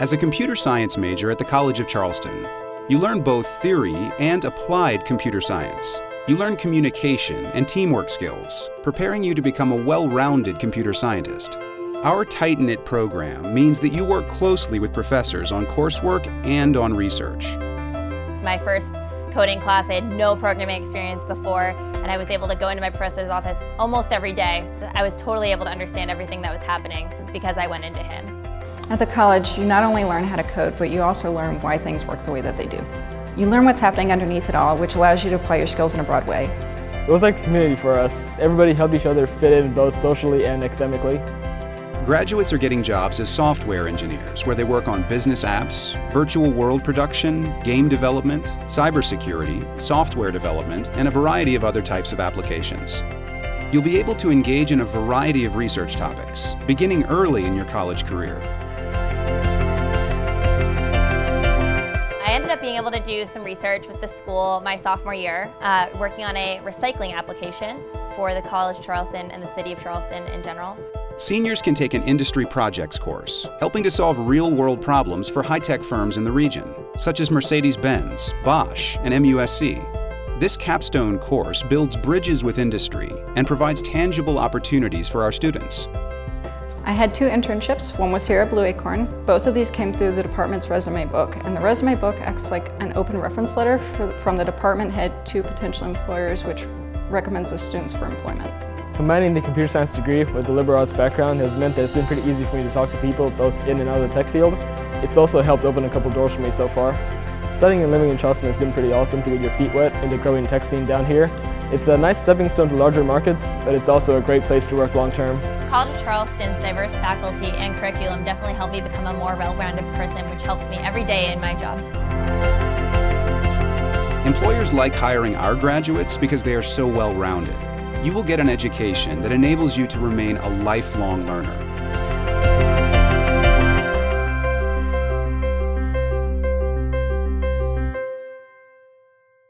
As a computer science major at the College of Charleston, you learn both theory and applied computer science. You learn communication and teamwork skills, preparing you to become a well-rounded computer scientist. Our tight-knit program means that you work closely with professors on coursework and on research. It's my first coding class. I had no programming experience before, and I was able to go into my professor's office almost every day. I was totally able to understand everything that was happening because I went into him. At the college, you not only learn how to code, but you also learn why things work the way that they do. You learn what's happening underneath it all, which allows you to apply your skills in a broad way. It was like a community for us. Everybody helped each other fit in both socially and academically. Graduates are getting jobs as software engineers, where they work on business apps, virtual world production, game development, cybersecurity, software development, and a variety of other types of applications. You'll be able to engage in a variety of research topics, beginning early in your college career. Up being able to do some research with the school my sophomore year, uh, working on a recycling application for the College of Charleston and the City of Charleston in general. Seniors can take an industry projects course, helping to solve real-world problems for high-tech firms in the region, such as Mercedes-Benz, Bosch, and MUSC. This capstone course builds bridges with industry and provides tangible opportunities for our students. I had two internships. One was here at Blue Acorn. Both of these came through the department's resume book, and the resume book acts like an open reference letter for, from the department head to potential employers, which recommends the students for employment. Combining the computer science degree with the liberal arts background has meant that it's been pretty easy for me to talk to people both in and out of the tech field. It's also helped open a couple doors for me so far. Studying and living in Charleston has been pretty awesome to get your feet wet in the growing tech scene down here. It's a nice stepping stone to larger markets, but it's also a great place to work long term. College of Charleston's diverse faculty and curriculum definitely helped me become a more well-rounded person, which helps me every day in my job. Employers like hiring our graduates because they are so well-rounded. You will get an education that enables you to remain a lifelong learner.